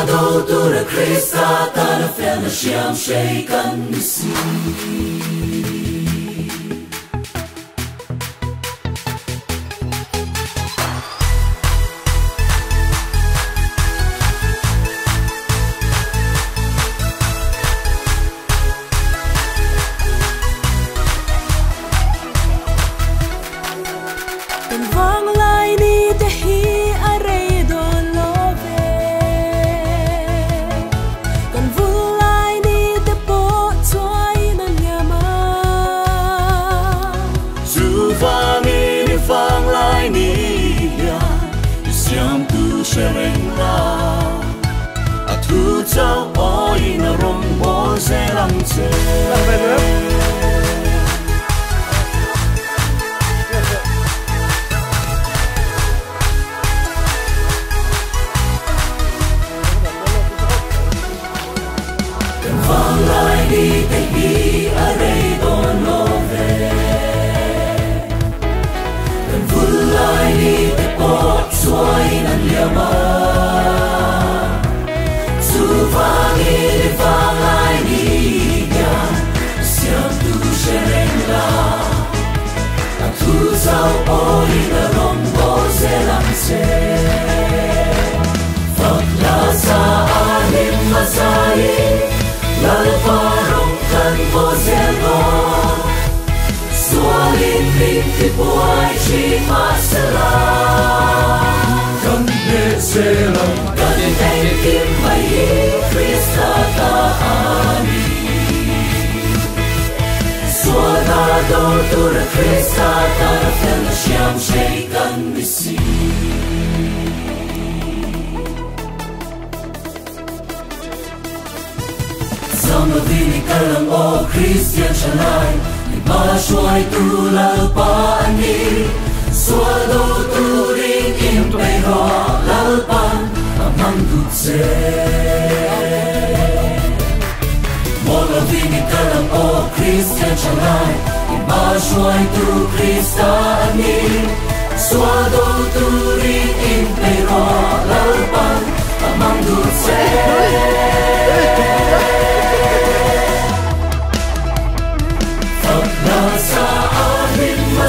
Adoltul to the la fel și am și ca mi ni si sharing la. A thu chao oi na rom bo se lang che. Vang lại đi te Tipuai și Masala Gande Selam. Gande Tekin Mai Krista Tahani Suada Dortur Krista Tarfen Şiam Şeytan Misi Some of kalam o Christian Shalai Ni ba shuai tu la pa ani Suado tu ri kim pe ro la pa Amang tu se Mola vini kalang o Christian shalai Ni ba shuai tu Krista ani Suado tu ri kim pe ro la pa Amang tu se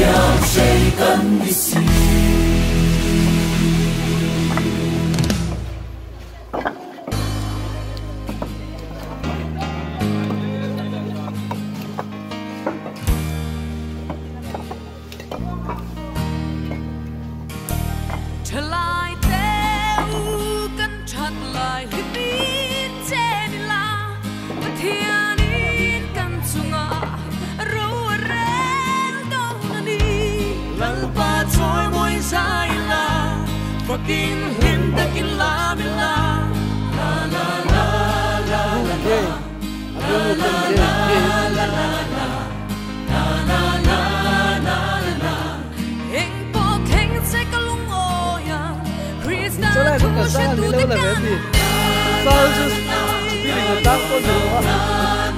让谁更迷信 Sana, sana, sana, sana, sana, sana, sana, sana, sana,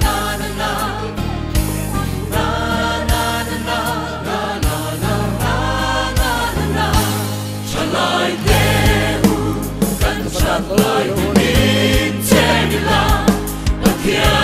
Yeah.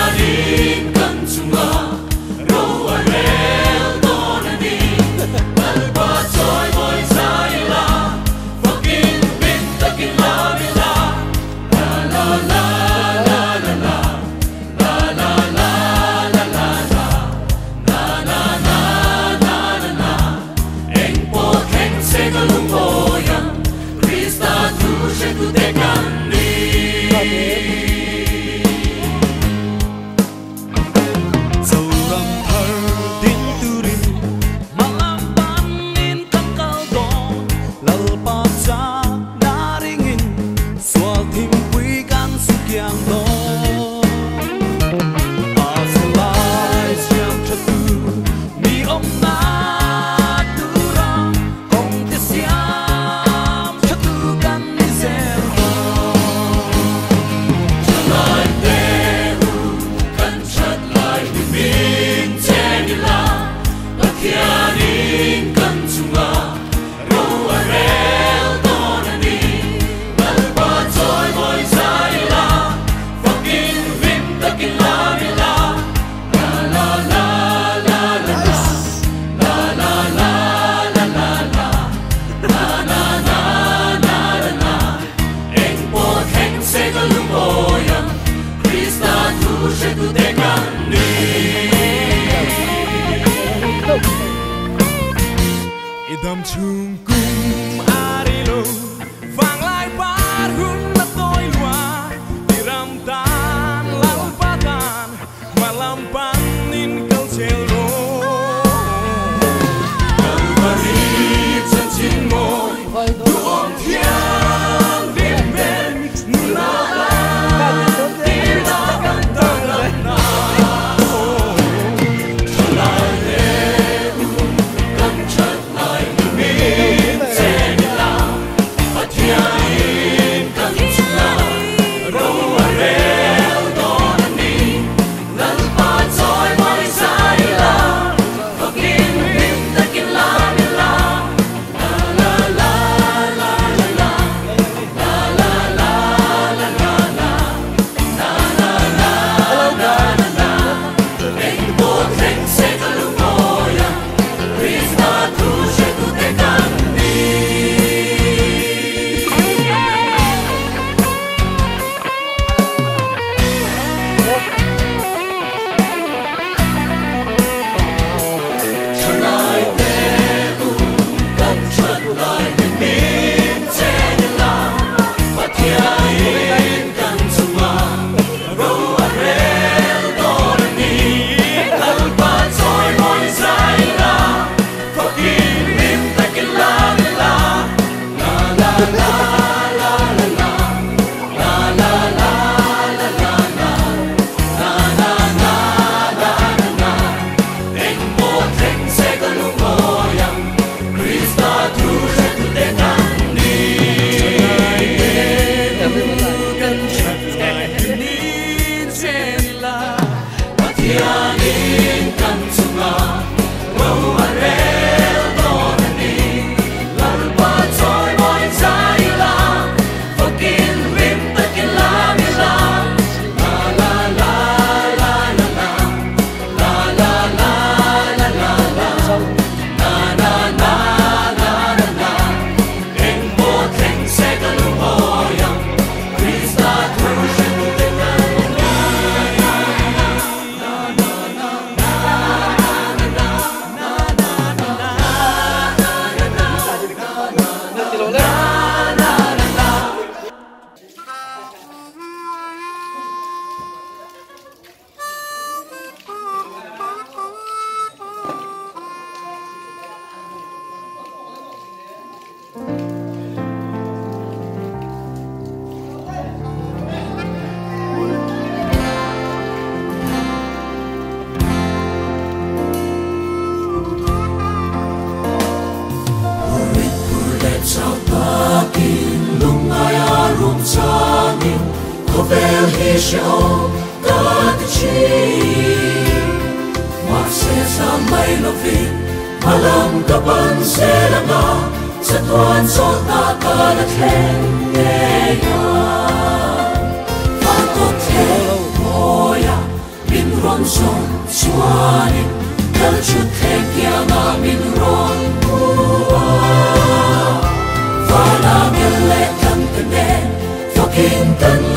tomb Malam kapan selanga sa tuan so ta ta la ten nghe ya ta to te moya min ron son suani kal chu te kya na min ron bua fa la ngel le kan te ne fucking tan